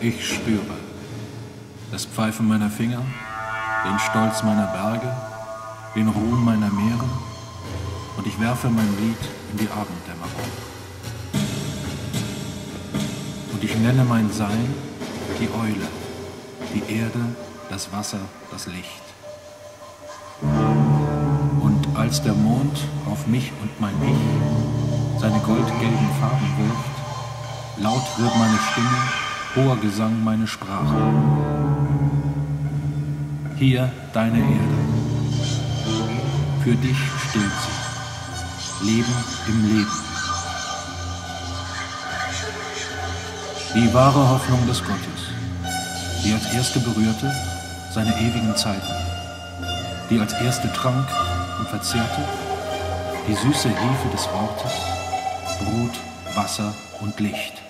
Ich spüre das Pfeifen meiner Finger, den Stolz meiner Berge, den Ruhm meiner Meere und ich werfe mein Lied in die Abenddämmerung. Und ich nenne mein Sein die Eule, die Erde, das Wasser, das Licht. Und als der Mond auf mich und mein Ich seine goldgelben Farben wirft, laut wird meine Stimme, hoher Gesang meine Sprache. Hier deine Erde. Für dich stillt sie. Leben im Leben. Die wahre Hoffnung des Gottes, die als erste berührte seine ewigen Zeiten, die als erste trank und verzehrte die süße Hefe des Wortes, Brot, Wasser und Licht.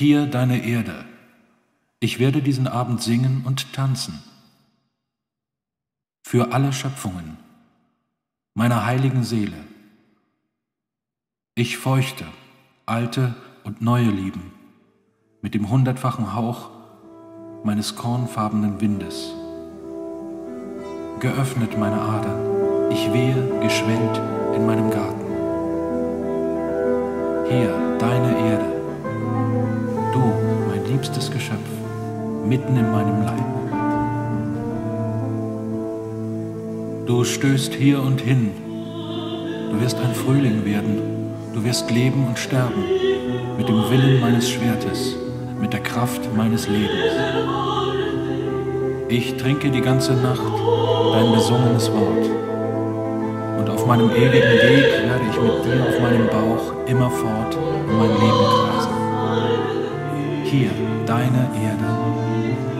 Hier deine Erde, ich werde diesen Abend singen und tanzen. Für alle Schöpfungen, meiner heiligen Seele. Ich feuchte alte und neue Lieben mit dem hundertfachen Hauch meines kornfarbenen Windes. Geöffnet meine Adern, ich wehe geschwellt in meinem Garten. Hier deine Erde, liebstes Geschöpf mitten in meinem Leib. Du stößt hier und hin, du wirst ein Frühling werden, du wirst leben und sterben mit dem Willen meines Schwertes, mit der Kraft meines Lebens. Ich trinke die ganze Nacht dein besungenes Wort und auf meinem ewigen Weg werde ich mit dir auf meinem Bauch immerfort mein Leben kreisen. Hier, deine Erde,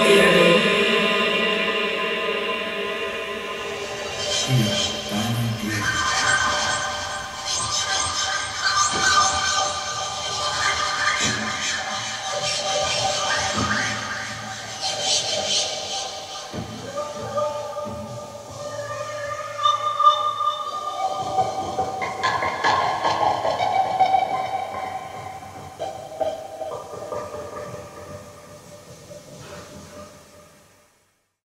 deine Erde.